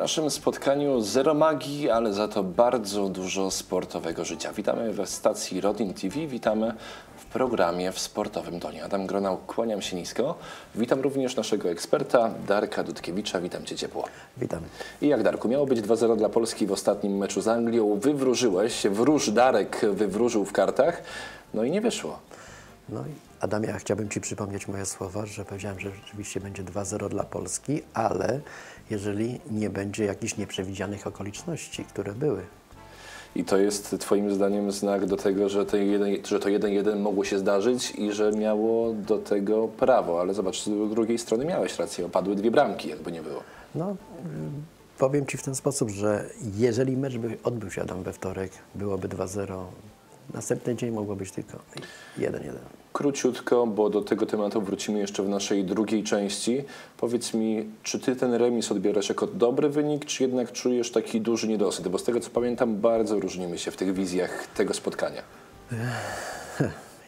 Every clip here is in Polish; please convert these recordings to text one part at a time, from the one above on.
W naszym spotkaniu zero magii, ale za to bardzo dużo sportowego życia. Witamy we stacji Rodin TV, witamy w programie w Sportowym Tonie. Adam Gronał, kłaniam się nisko. Witam również naszego eksperta Darka Dudkiewicza, witam Cię ciepło. Witam. I jak Darku, miało być 2-0 dla Polski w ostatnim meczu z Anglią, wywróżyłeś, wróż Darek wywróżył w kartach, no i nie wyszło. No i Adamie, ja chciałbym Ci przypomnieć moje słowa, że powiedziałem, że rzeczywiście będzie 2-0 dla Polski, ale jeżeli nie będzie jakichś nieprzewidzianych okoliczności, które były. I to jest Twoim zdaniem znak do tego, że to 1-1 że to 1-1 mogło się zdarzyć i że miało do tego prawo. Ale zobacz, z drugiej strony miałeś rację, opadły dwie bramki, jakby nie było. No, powiem Ci w ten sposób, że jeżeli mecz by odbył się Adam we wtorek, byłoby 2-0. Następny dzień mogło być tylko 1-1. Króciutko, bo do tego tematu wrócimy jeszcze w naszej drugiej części. Powiedz mi, czy ty ten remis odbierasz jako dobry wynik, czy jednak czujesz taki duży niedosyt? Bo z tego co pamiętam, bardzo różnimy się w tych wizjach tego spotkania.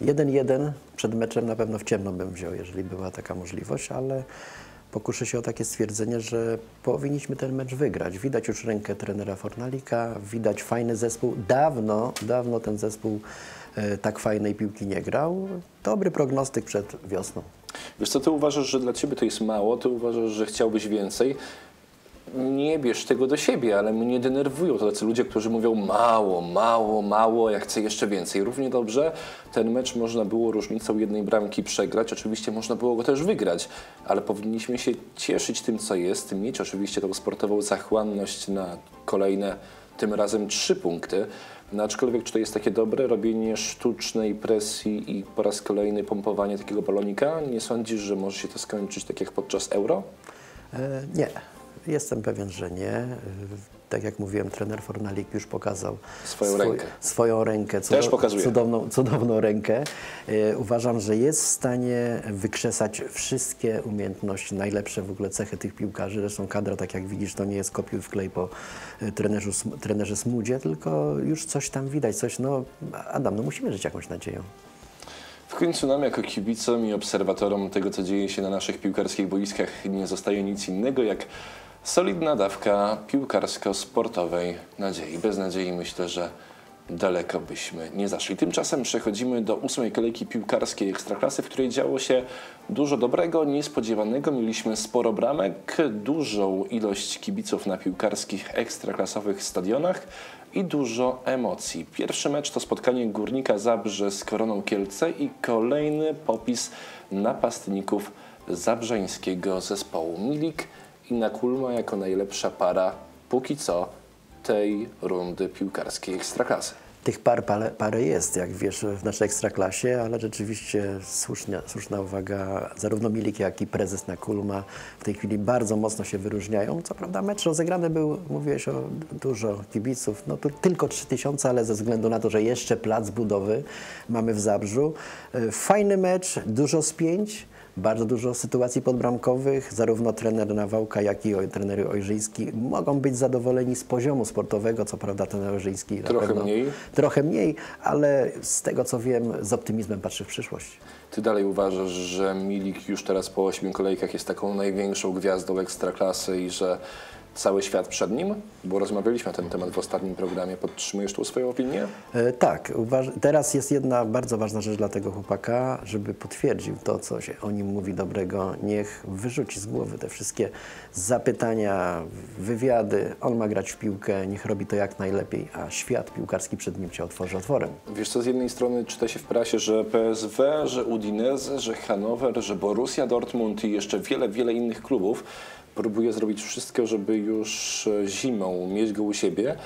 1-1 przed meczem na pewno w ciemno bym wziął, jeżeli była taka możliwość, ale pokuszę się o takie stwierdzenie, że powinniśmy ten mecz wygrać. Widać już rękę trenera Fornalika, widać fajny zespół. Dawno, dawno ten zespół tak fajnej piłki nie grał. Dobry prognostyk przed wiosną. Wiesz co, ty uważasz, że dla ciebie to jest mało, ty uważasz, że chciałbyś więcej. Nie bierz tego do siebie, ale mnie denerwują tacy ludzie, którzy mówią mało, mało, mało, ja chcę jeszcze więcej. Równie dobrze ten mecz można było różnicą jednej bramki przegrać, oczywiście można było go też wygrać, ale powinniśmy się cieszyć tym, co jest, mieć oczywiście tą sportową zachłanność na kolejne, tym razem trzy punkty. No, aczkolwiek czy to jest takie dobre, robienie sztucznej presji i po raz kolejny pompowanie takiego balonika? Nie sądzisz, że może się to skończyć tak jak podczas Euro? E, nie, jestem pewien, że nie. Tak jak mówiłem, trener Fornalik już pokazał Swoją rękę. swoją rękę Też pokazuje. cudowną, cudowną rękę. E, uważam, że jest w stanie wykrzesać wszystkie umiejętności, najlepsze w ogóle cechy tych piłkarzy. Zresztą kadra, tak jak widzisz, to nie jest kopiuj wklej po e, trenerzu, trenerze Smudzie, tylko już coś tam widać, coś, no Adam, no musimy żyć jakąś nadzieją. W końcu nam jako kibicom i obserwatorom tego, co dzieje się na naszych piłkarskich boiskach, nie zostaje nic innego jak solidna dawka piłkarsko-sportowej nadziei. Bez nadziei myślę, że daleko byśmy nie zaszli. Tymczasem przechodzimy do ósmej kolejki piłkarskiej Ekstraklasy, w której działo się dużo dobrego, niespodziewanego. Mieliśmy sporo bramek, dużą ilość kibiców na piłkarskich ekstraklasowych stadionach i dużo emocji. Pierwszy mecz to spotkanie Górnika Zabrze z Koroną Kielce i kolejny popis napastników zabrzeńskiego zespołu Milik i Nakulma jako najlepsza para póki co tej rundy piłkarskiej Ekstraklasy. Tych par pale- parę jest, jak wiesz, w naszej ekstraklasie, ale rzeczywiście słusznia, słuszna uwaga, zarówno Milik, jak i prezes Nakulma w tej chwili bardzo mocno się wyróżniają. Co prawda mecz rozegrany był, mówiłeś o dużo kibiców, no tu tylko 3000, ale ze względu na to, że jeszcze plac budowy mamy w Zabrzu. E, Fajny mecz, dużo spięć. Bardzo dużo sytuacji podbramkowych. Zarówno trener Nawałka, jak i trener Ojrzyński mogą być zadowoleni z poziomu sportowego. Co prawda trener Ojrzyński Trochę pewno mniej. Trochę mniej, ale z tego co wiem, z optymizmem patrzy w przyszłość. Ty dalej uważasz, że Milik już teraz po ośmiu kolejkach jest taką największą gwiazdą ekstraklasy i że cały świat przed nim? Bo rozmawialiśmy na ten temat w ostatnim programie. Podtrzymujesz tu swoją opinię? E, tak, teraz jest jedna bardzo ważna rzecz dla tego chłopaka, żeby potwierdził to, co się o nim mówi dobrego. Niech wyrzuci z głowy te wszystkie zapytania, wywiady. On ma grać w piłkę, niech robi to jak najlepiej, a świat piłkarski przed nim się otworzy otworem. Wiesz co, z jednej strony czyta się w prasie, że PSW, że Udinese, że Hannover, że Borussia Dortmund i jeszcze wiele, wiele innych klubów próbuje zrobić wszystko, żeby już e, zimą mieć go u siebie.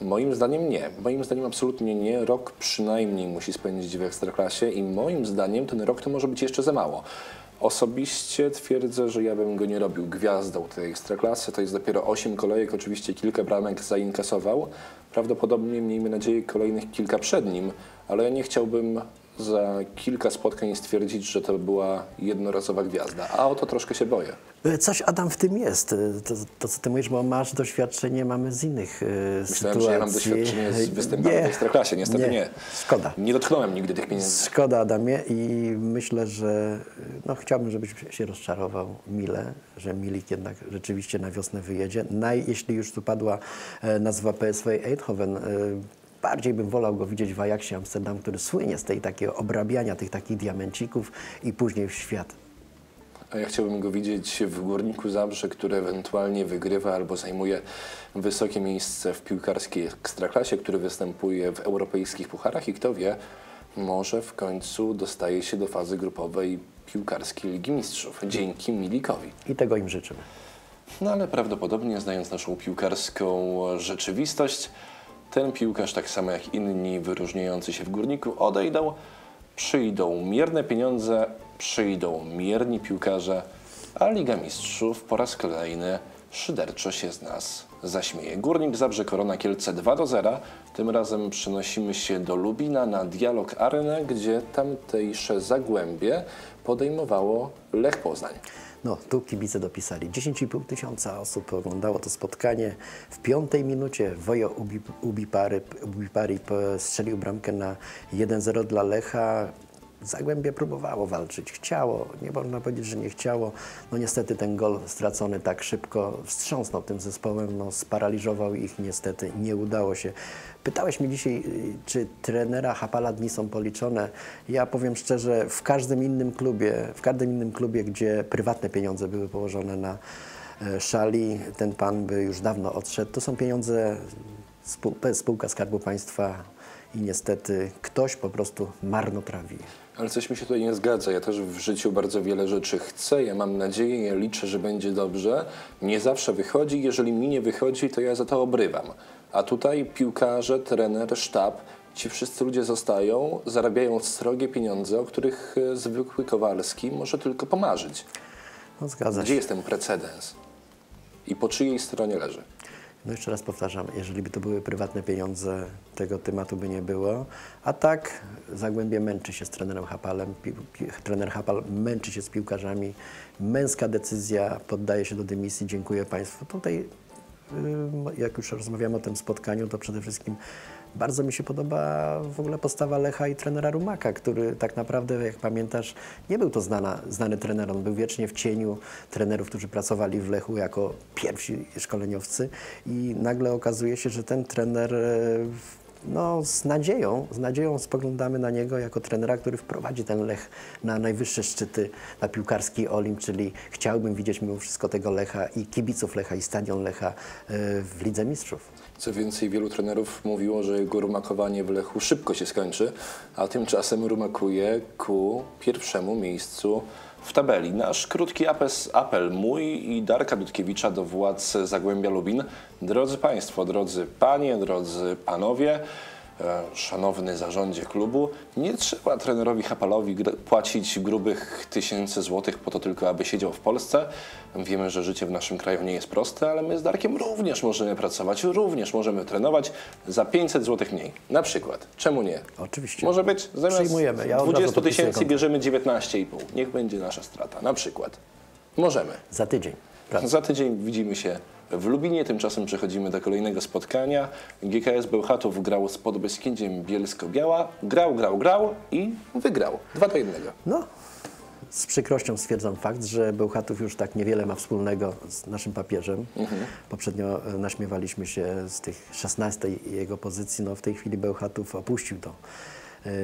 Moim zdaniem nie. Moim zdaniem absolutnie nie. Rok przynajmniej musi spędzić w Ekstraklasie i moim zdaniem ten rok to może być jeszcze za mało. Osobiście twierdzę, że ja bym go nie robił gwiazdą tej Ekstraklasy. To jest dopiero 8 kolejek, oczywiście kilka bramek zainkasował. Prawdopodobnie, miejmy nadzieję, kolejnych kilka przed nim, ale ja nie chciałbym za kilka spotkań stwierdzić, że to była jednorazowa gwiazda. A o to troszkę się boję. E, Coś, Adam, w tym jest. E, To, to co ty mówisz, bo masz doświadczenie, mamy z innych e, Myślałem, sytuacji. że ja mam doświadczenie z występami w Ekstraklasie. Niestety nie. Szkoda. Nie dotknąłem nigdy tych pieniędzy. Szkoda, Adamie, i myślę, że no, chciałbym, żebyś się rozczarował mile, że Milik jednak rzeczywiście na wiosnę wyjedzie. Naj, jeśli już tu padła nazwa PSV Eindhoven, bardziej bym wolał go widzieć w Ajaxie Amsterdam, który słynie z tej takiego obrabiania tych takich diamencików i później w świat. A ja chciałbym go widzieć w Górniku Zabrze, który ewentualnie wygrywa albo zajmuje wysokie miejsce w piłkarskiej ekstraklasie, który występuje w europejskich pucharach i kto wie, może w końcu dostaje się do fazy grupowej piłkarskiej Ligi Mistrzów dzięki Milikowi. I tego im życzymy. No ale prawdopodobnie, znając naszą piłkarską rzeczywistość, ten piłkarz, tak samo jak inni wyróżniający się w górniku, odejdą, przyjdą mierne pieniądze, przyjdą mierni piłkarze, a Liga Mistrzów po raz kolejny szyderczo się z nas zaśmieje. Górnik Zabrze Korona Kielce 2 do 0. Tym razem przenosimy się do Lubina na Dialog Arenę, gdzie tamtejsze Zagłębie podejmowało Lech Poznań. No, tu kibice dopisali. 10,5 tysiąca osób oglądało to spotkanie. W piątej minucie Wojo Ubi- Ubipary, Ubipari strzelił bramkę na 1-0 dla Lecha. Zagłębie próbowało walczyć, chciało, nie można powiedzieć, że nie chciało. No niestety ten gol stracony tak szybko wstrząsnął tym zespołem, no sparaliżował ich, niestety nie udało się. Pytałeś mnie dzisiaj, y, czy trenera Hapala dni są policzone. Ja powiem szczerze, w każdym innym klubie, w każdym innym klubie, gdzie prywatne pieniądze były położone na e, szali, ten pan by już dawno odszedł. To są pieniądze spół, spółka Skarbu Państwa i niestety ktoś po prostu marnotrawi. Ale coś mi się tutaj nie zgadza. Ja też w życiu bardzo wiele rzeczy chcę. Ja mam nadzieję, ja liczę, że będzie dobrze. Nie zawsze wychodzi. Jeżeli mi nie wychodzi, to ja za to obrywam. A tutaj piłkarze, trener, sztab, ci wszyscy ludzie zostają, zarabiają srogie pieniądze, o których e, zwykły Kowalski może tylko pomarzyć. No zgadza Gdzie się. jest ten precedens? I po czyjej stronie leży? No jeszcze raz powtarzam, jeżeli by to były prywatne pieniądze, tego tematu by nie było. A tak Zagłębie męczy się z trenerem Hapalem, trener Hapal męczy się z piłkarzami. Męska decyzja, poddaje się do dymisji, dziękuję Państwu. Tutaj, jak już rozmawiamy o tym spotkaniu, to przede wszystkim bardzo mi się podoba w ogóle postawa Lecha i trenera Rumaka, który tak naprawdę, jak pamiętasz, nie był to znana, znany trener. On był wiecznie w cieniu trenerów, którzy pracowali w Lechu jako pierwsi szkoleniowcy i nagle okazuje się, że ten trener e, no, z nadzieją, z nadzieją spoglądamy na niego jako trenera, który wprowadzi ten Lech na najwyższe szczyty, na piłkarski Olimp, czyli chciałbym widzieć mimo wszystko tego Lecha i kibiców Lecha i stadion Lecha e, w Lidze Mistrzów. Co więcej, wielu trenerów mówiło, że jego rumakowanie w Lechu szybko się skończy, a tymczasem rumakuje ku pierwszemu miejscu w tabeli. Nasz krótki apes, apel mój i Darka Dudkiewicza do władz Zagłębia Lubin. Drodzy Państwo, drodzy Panie, drodzy Panowie, szanowny zarządzie klubu, nie trzeba trenerowi Hapalowi płacić grubych tysięcy złotych po to tylko, aby siedział w Polsce. Wiemy, że życie w naszym kraju nie jest proste, ale my z Darkiem również możemy pracować, również możemy trenować za 500 złotych mniej. Na przykład. Czemu nie? Oczywiście. Może być zamiast Przyjmujemy. Ja od razu 20 podpisuję tysięcy bierzemy 19,5. Niech będzie nasza strata. Na przykład. Możemy. Za tydzień. Praca. Za tydzień widzimy się w Lubinie, tymczasem przechodzimy do kolejnego spotkania. GKS Bełchatów grał z Podbeskidziem Bielsko-Biała. Grał, grał, grał i wygrał. 2 do 1. No, z przykrością stwierdzam fakt, że Bełchatów już tak niewiele ma wspólnego z naszym papieżem. Poprzednio e, naśmiewaliśmy się z tych 16 jego pozycji. No, w tej chwili Bełchatów opuścił to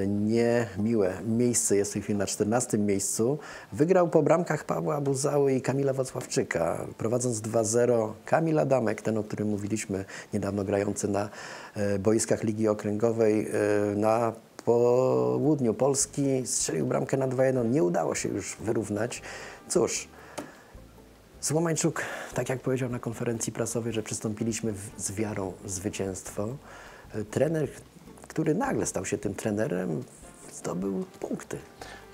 niemiłe miejsce. Jest w tej chwili na 14 miejscu. Wygrał po bramkach Pawła Buzały i Kamila Wacławczyka. Prowadząc 2-0 Kamil Adamek, ten o którym mówiliśmy niedawno grający na e, boiskach Ligi Okręgowej, e, na południu Polski strzelił bramkę na 2-1. Nie udało się już wyrównać. Cóż, Złomańczuk, tak jak powiedział na konferencji prasowej, że przystąpiliśmy z wiarą w zwycięstwo. E, Trener, który nagle stał się tym trenerem, zdobył punkty.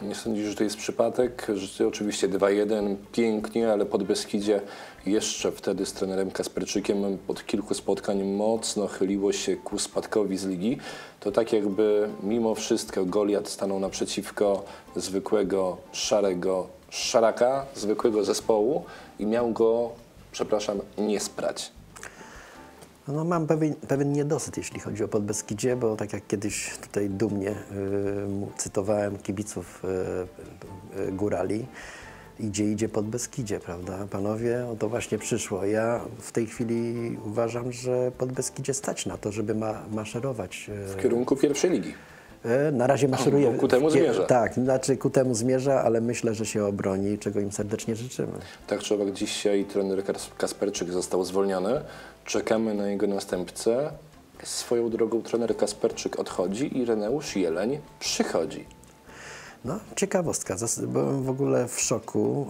Nie sądzisz, że to jest przypadek? Że oczywiście 2-1, pięknie, ale pod Beskidzie jeszcze wtedy z trenerem Kasperczykiem od kilku spotkań mocno chyliło się ku spadkowi z ligi. To tak jakby mimo wszystko Goliat stanął naprzeciwko zwykłego szarego szaraka, zwykłego zespołu i miał go, przepraszam, nie sprać. No, mam pewien, pewien niedosyt, jeśli chodzi o Podbeskidzie, bo tak jak kiedyś tutaj dumnie y, cytowałem kibiców y, y, górali, idzie, idzie Podbeskidzie, prawda? Panowie, o to właśnie przyszło. Ja w tej chwili uważam, że Podbeskidzie stać na to, żeby ma, maszerować. y, W kierunku pierwszej ligi. E, Na razie maszeruje. Ku temu zmierza. Tak, znaczy ku temu zmierza, ale myślę, że się obroni, czego im serdecznie życzymy. Tak czy owak dzisiaj trener Kas- Kasperczyk został zwolniony. Czekamy na jego następcę. Swoją drogą trener Kasperczyk odchodzi i Reneusz Jeleń przychodzi. No, ciekawostka. Byłem w ogóle w szoku,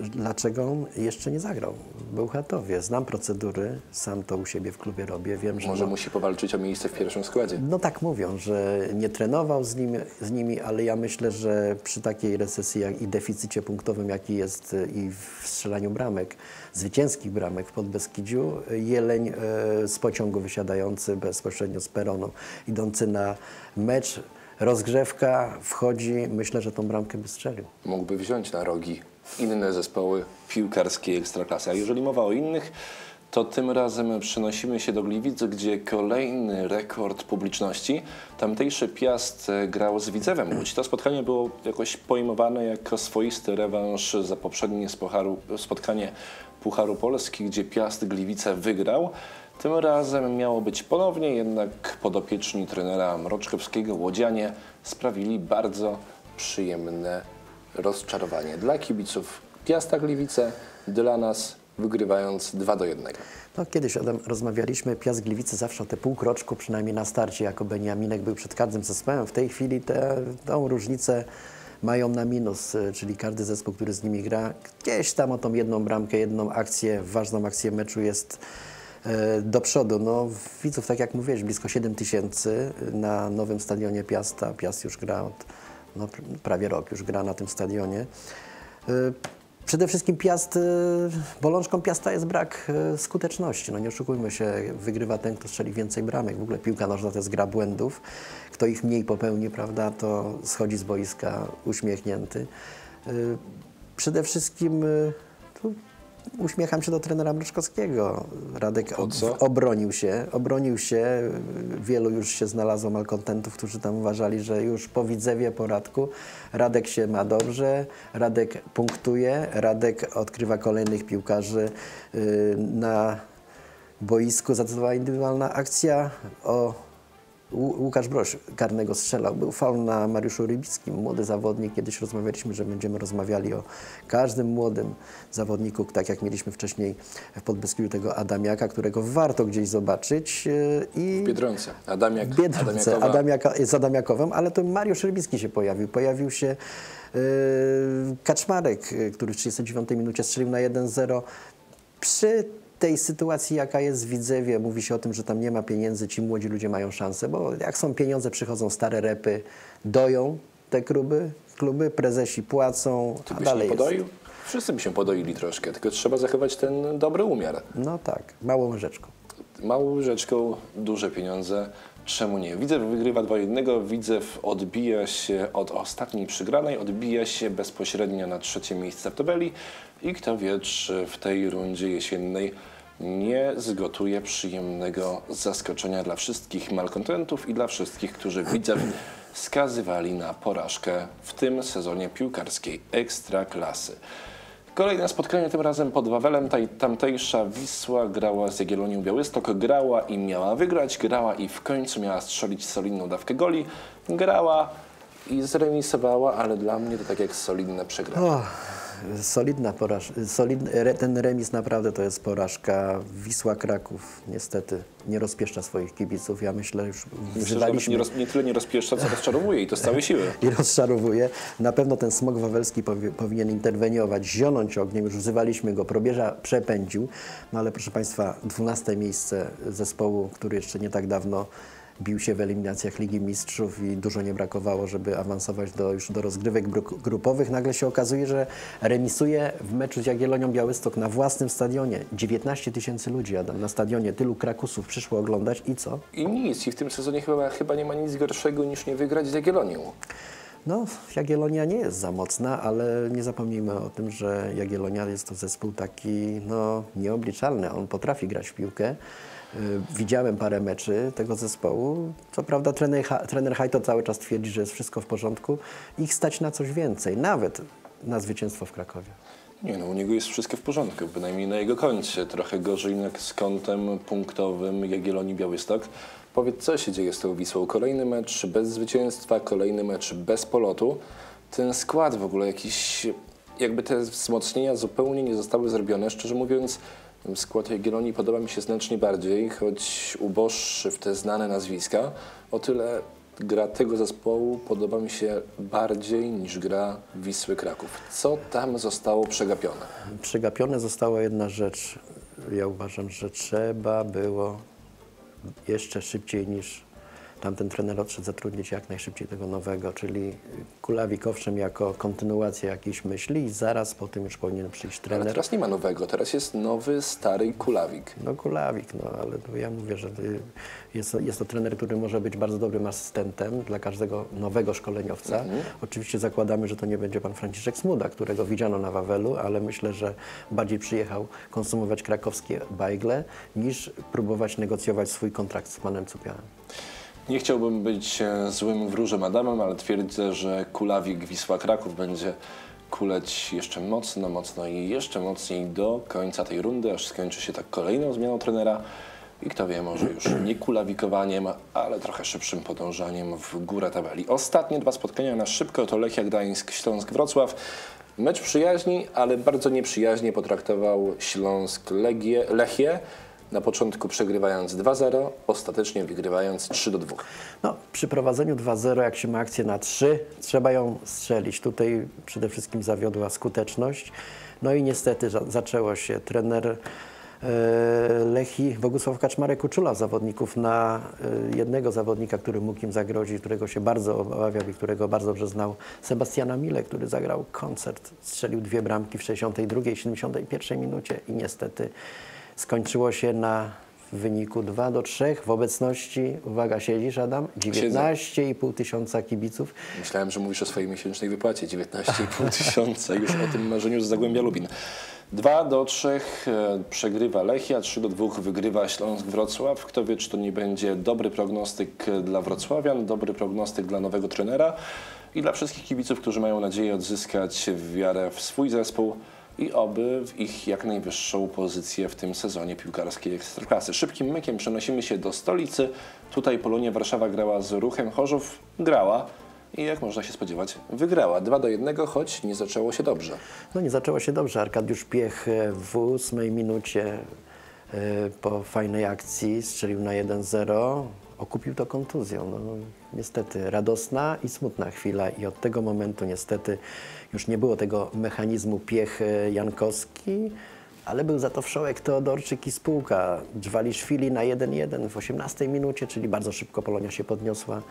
y, dlaczego on jeszcze nie zagrał. Był Chatowie. Znam procedury, sam to u siebie w klubie robię. Wiem, że Może no, musi powalczyć o miejsce w pierwszym składzie. no tak mówią, że nie trenował z nimi, z nimi, ale ja myślę, że przy takiej recesji jak i deficycie punktowym, jaki jest y, i w strzelaniu bramek, zwycięskich bramek w Podbeskidziu, Jeleń y, z pociągu wysiadający bezpośrednio z peronu, idący na mecz, rozgrzewka, wchodzi, myślę, że tą bramkę by strzelił. Mógłby wziąć na rogi inne zespoły piłkarskiej ekstraklasy. A jeżeli mowa o innych, to tym razem przenosimy się do Gliwic, gdzie kolejny rekord publiczności. Tamtejszy Piast e, grał z Widzewem Łódź. To spotkanie było jakoś pojmowane jako swoisty rewanż za poprzednie spotkanie Pucharu Polski, gdzie Piast Gliwice wygrał. Tym razem miało być ponownie, jednak podopieczni trenera Mroczkowskiego Łodzianie sprawili bardzo przyjemne rozczarowanie dla kibiców Piasta Gliwice, dla nas wygrywając 2 do 1. No, kiedyś Adam, rozmawialiśmy, Piast Gliwice zawsze o te półkroczku, przynajmniej na starcie, jako Beniaminek był przed każdym zespołem. W tej chwili tę różnicę mają na minus, y, czyli każdy zespół, który z nimi gra, gdzieś tam o tą jedną bramkę, jedną akcję, ważną akcję meczu jest e, do przodu. No, widzów, tak jak mówiłeś, blisko 7 tysięcy na nowym stadionie Piasta. Piast już gra od no, pr- prawie rok, już gra na tym stadionie. Przede wszystkim Piast, y, bolączką Piasta jest brak y, skuteczności. No nie oszukujmy się, wygrywa ten, kto strzeli więcej bramek. W ogóle piłka nożna to jest gra błędów. Kto ich mniej popełni, prawda, to schodzi z boiska uśmiechnięty. Y, Przede wszystkim uśmiecham się do trenera Mroczkowskiego. Radek obronił się, obronił się. Wielu już się znalazło malkontentów, którzy tam uważali, że już po Widzewie, po Radku, Radek się ma dobrze, Radek punktuje, Radek odkrywa kolejnych piłkarzy y, na boisku. Zadecydowała indywidualna akcja o Łukasz Broś karnego strzelał. Był faul na Mariuszu Rybickim, młody zawodnik. Kiedyś rozmawialiśmy, że będziemy rozmawiali o każdym młodym zawodniku, tak jak mieliśmy wcześniej w Podbeskidziu tego Adamiaka, którego warto gdzieś zobaczyć. yy, I W Biedronce. Adamiak, Biedronce, Adamiakowa. Adamiaka, z Adamiakowem, ale to Mariusz Rybicki się pojawił. Pojawił się yy, Kaczmarek, który w 39 minucie strzelił na 1-0. Przy tej sytuacji, jaka jest w Widzewie, mówi się o tym, że tam nie ma pieniędzy, ci młodzi ludzie mają szansę, bo jak są pieniądze, przychodzą stare repy, doją te kluby, kluby prezesi płacą, Ty a dalej nie jest. podoił? Wszyscy by się podoili troszkę, tylko trzeba zachować ten dobry umiar. No tak, małą łyżeczką. Małą łyżeczką, duże pieniądze. Czemu nie? Widzew wygrywa 2-1. Widzew odbija się od ostatniej przygranej, odbija się bezpośrednio na trzecie miejsce w tabeli i kto wie, czy w tej rundzie jesiennej nie zgotuje przyjemnego zaskoczenia dla wszystkich malkontentów i dla wszystkich, którzy Widzew skazywali na porażkę w tym sezonie piłkarskiej Ekstraklasy. Kolejne spotkanie, tym razem pod Wawelem. Taj, tamtejsza Wisła grała z Jagiellonią Białystok. Grała i miała wygrać, grała i w końcu miała strzelić solidną dawkę goli. Grała i zremisowała, ale dla mnie to tak jak solidne przegranie. O, solidna porażka. Solidny, ten remis naprawdę to jest porażka. Wisła Kraków niestety nie rozpieszcza swoich kibiców. Ja myślę, już że nawet wżywaliśmy nie, roz, nie tyle nie rozpieszcza, co rozczarowuje i to z całej siły. i rozczarowuje. Na pewno ten smog wawelski powi- powinien interweniować, zionąć ogniem. Już wzywaliśmy go, probierza przepędził. No ale proszę Państwa, 12 miejsce zespołu, który jeszcze nie tak dawno bił się w eliminacjach Ligi Mistrzów i dużo nie brakowało, żeby awansować do, już do rozgrywek gru- grupowych. Nagle się okazuje, że remisuje w meczu z Jagiellonią Białystok na własnym stadionie. 19 tysięcy ludzi, Adam, na stadionie. Tylu Krakusów przyszło oglądać i co? I nic, i w tym sezonie chyba, chyba nie ma nic gorszego niż nie wygrać z Jagiellonią. No, Jagiellonia nie jest za mocna, ale nie zapomnijmy o tym, że Jagiellonia jest to zespół taki no, nieobliczalny. On potrafi grać w piłkę. Y, Widziałem parę meczy tego zespołu. Co prawda trener, trener Hajto cały czas twierdzi, że jest wszystko w porządku. Ich stać na coś więcej, nawet na zwycięstwo w Krakowie. Nie no, u niego jest wszystko w porządku, bynajmniej na jego koncie. Trochę gorzej jednak z kątem punktowym Jagiellonii Białystok. Powiedz, co się dzieje z tą Wisłą? Kolejny mecz bez zwycięstwa, kolejny mecz bez polotu. Ten skład w ogóle jakiś, jakby te wzmocnienia zupełnie nie zostały zrobione. Szczerze mówiąc, skład Jagiellonii podoba mi się znacznie bardziej, choć uboższy w te znane nazwiska. O tyle gra tego zespołu podoba mi się bardziej niż gra Wisły Kraków. Co tam zostało przegapione? Przegapione została jedna rzecz. Ja uważam, że trzeba było jeszcze szybciej niż tamten trener odszedł zatrudnić jak najszybciej tego nowego, czyli Kulawik owszem jako kontynuacja jakiejś myśli i zaraz po tym już powinien przyjść Ale trener. teraz nie ma nowego, teraz jest nowy, stary Kulawik. No Kulawik, no ale ja mówię, że jest, to- jest to trener, który może być bardzo dobrym asystentem dla każdego nowego szkoleniowca. Oczywiście zakładamy, że to nie będzie pan Franciszek Smuda, którego widziano na Wawelu, ale myślę, że bardziej przyjechał konsumować krakowskie bajgle, niż próbować negocjować swój kontrakt z panem Cupianem. Nie chciałbym być e, złym wróżem Adamem, ale twierdzę, że Kulawik Wisła Kraków będzie kuleć jeszcze mocno, mocno i jeszcze mocniej do końca tej rundy, aż skończy się tak kolejną zmianą trenera. I kto wie, może już nie kulawikowaniem, ale trochę szybszym podążaniem w górę tabeli. Ostatnie dwa spotkania na szybko to Lechia Gdańsk, Śląsk Wrocław. Mecz przyjaźni, ale bardzo nieprzyjaźnie potraktował Śląsk Legię, Lechię. Na początku przegrywając 2-0, ostatecznie wygrywając 3-2. No, przy prowadzeniu 2-0, jak się ma akcję na 3, trzeba ją strzelić. Tutaj przede wszystkim zawiodła skuteczność. No i niestety za zaczęło się. Trener e, Lechi Bogusław Kaczmarek uczula zawodników na e, jednego zawodnika, który mógł im zagrozić, którego się bardzo obawiał i którego bardzo dobrze znał, Sebastiana Mile, który zagrał koncert. Strzelił dwie bramki w 62 i 71 minucie i niestety skończyło się na wyniku 2 do 3 w obecności, uwaga, siedzisz Adam, 19,5 tysiąca kibiców. Myślałem, że mówisz o swojej miesięcznej wypłacie 19,5 tysiąca już o tym marzeniu z Zagłębia Lubin. 2 do 3 e, przegrywa Lechia, 3 do 2 wygrywa Śląsk Wrocław. Kto wie, czy to nie będzie dobry prognostyk dla Wrocławian, dobry prognostyk dla nowego trenera i dla wszystkich kibiców, którzy mają nadzieję odzyskać wiarę w swój zespół i oby w ich jak najwyższą pozycję w tym sezonie piłkarskiej Ekstraklasy. Szybkim mykiem przenosimy się do stolicy. Tutaj Polonia Warszawa grała z Ruchem Chorzów. Grała i jak można się spodziewać, wygrała 2 do 1, choć nie zaczęło się dobrze. No nie zaczęło się dobrze. Arkadiusz Piech w ósmej minucie e, po fajnej akcji strzelił na 1-0. Okupił to kontuzją. No, niestety radosna i smutna chwila i od tego momentu niestety już nie było tego mechanizmu Piech e, Jankowski, ale był za to wszołek Teodorczyk i spółka. Dżwaliszwili na 1-1 w 18 minucie, czyli bardzo szybko Polonia się podniosła.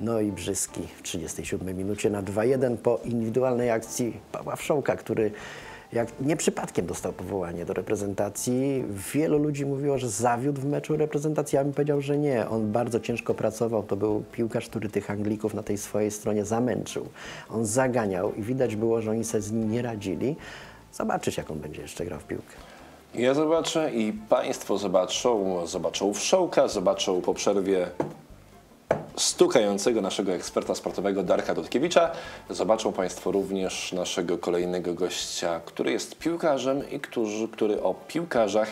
No i Brzyski w 37 minucie na 2-1 po indywidualnej akcji Pawła Wszołka, który jak nie przypadkiem dostał powołanie do reprezentacji. Wielu ludzi mówiło, że zawiódł w meczu reprezentacji. Ja bym powiedział, że nie. On bardzo ciężko pracował. To był piłkarz, który tych Anglików na tej swojej stronie zamęczył. On zaganiał i widać było, że oni sobie z nim nie radzili. Zobaczysz, jak on będzie jeszcze grał w piłkę. Ja zobaczę i Państwo zobaczą, zobaczą Wszołka, zobaczą po przerwie stukającego naszego eksperta sportowego Darka Dudkiewicza. Zobaczą Państwo również naszego kolejnego gościa, który jest piłkarzem i który, który o piłkarzach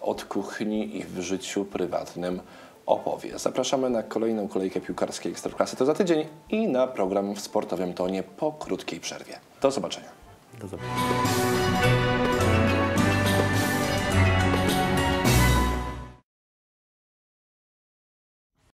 od kuchni i w życiu prywatnym opowie. Zapraszamy na kolejną kolejkę piłkarskiej Ekstraklasy to za tydzień i na program w sportowym tonie po krótkiej przerwie. Do zobaczenia. Do zobaczenia.